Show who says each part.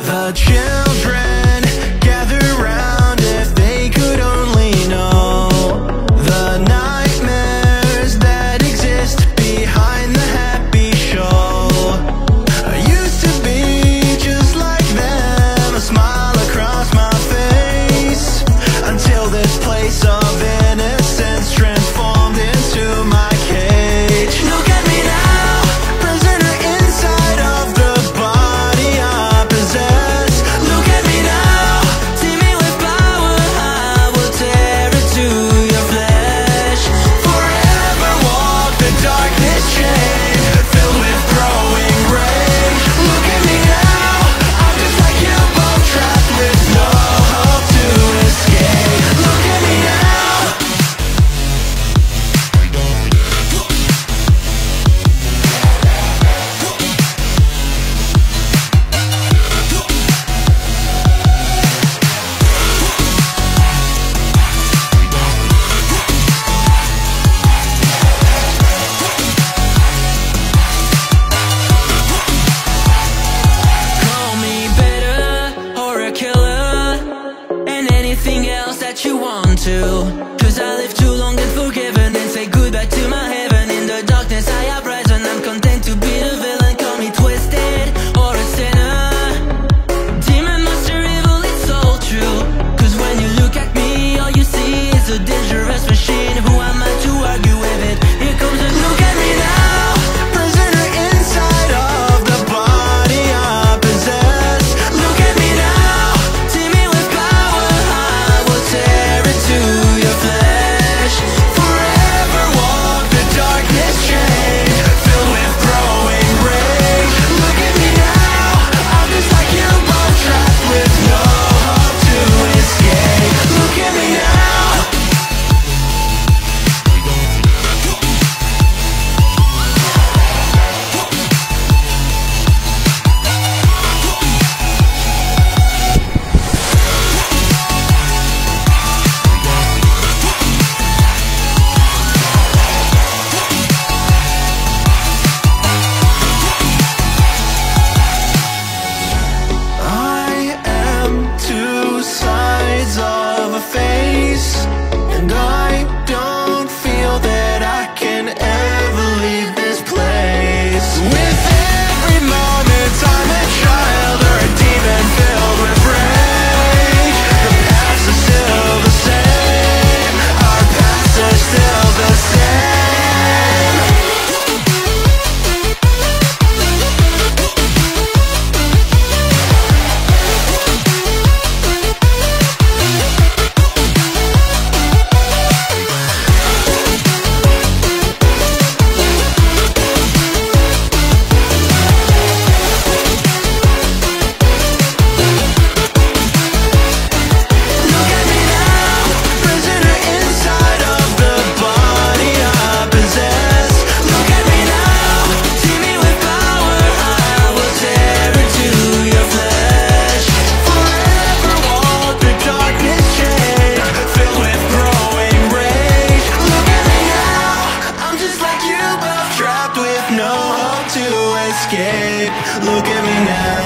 Speaker 1: The gym anything else that you want to Cause I live too long and forgiven escape. Look at me now.